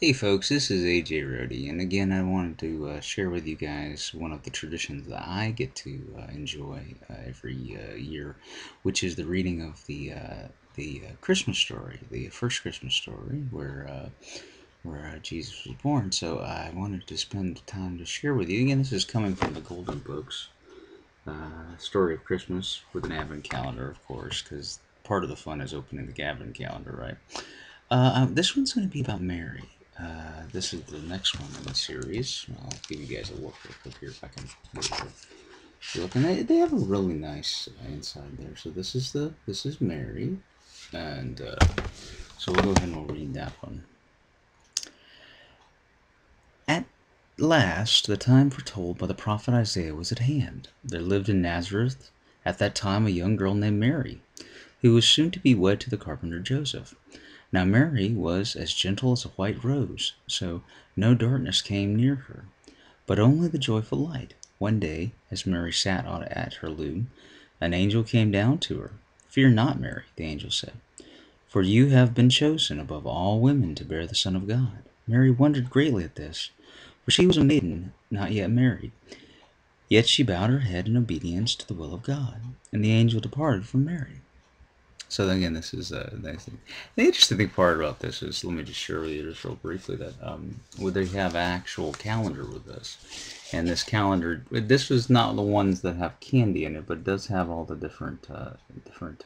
Hey folks, this is AJ Rody, and again I wanted to uh, share with you guys one of the traditions that I get to uh, enjoy uh, every uh, year, which is the reading of the uh, the uh, Christmas story, the first Christmas story, where where Jesus was born. So I wanted to spend time to share with you. Again, this is coming from the Golden Books, story of Christmas with an Advent calendar, of course, because part of the fun is opening the Advent calendar, right? Um, this one's going to be about Mary. Uh, this is the next one in the series. I'll give you guys a look real quick here if I can look. And they, they have a really nice inside there. So this is the this is Mary, and uh, so we'll go ahead and we'll read that one. At last, the time foretold by the prophet Isaiah was at hand. There lived in Nazareth at that time a young girl named Mary, who was soon to be wed to the carpenter Joseph. Now Mary was as gentle as a white rose, so no darkness came near her, but only the joyful light. One day, as Mary sat at her loom, an angel came down to her. Fear not, Mary, the angel said, for you have been chosen above all women to bear the Son of God. Mary wondered greatly at this, for she was a maiden, not yet married. Yet she bowed her head in obedience to the will of God, and the angel departed from Mary. So again, this is a nice thing. The interesting part about this is, let me just share with you just real briefly that um, would they have actual calendar with this, and this calendar, this was not the ones that have candy in it, but it does have all the different uh, different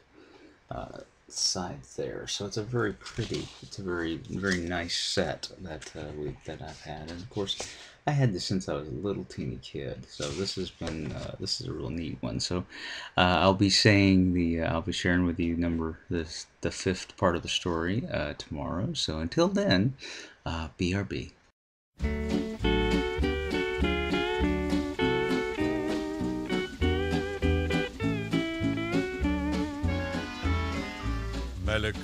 uh, sides there. So it's a very pretty, it's a very very nice set that uh, we that I've had, and of course. I had this since I was a little teeny kid, so this has been uh, this is a real neat one. So uh, I'll be saying the uh, I'll be sharing with you number this the fifth part of the story uh, tomorrow. So until then, BRB. Uh, Melek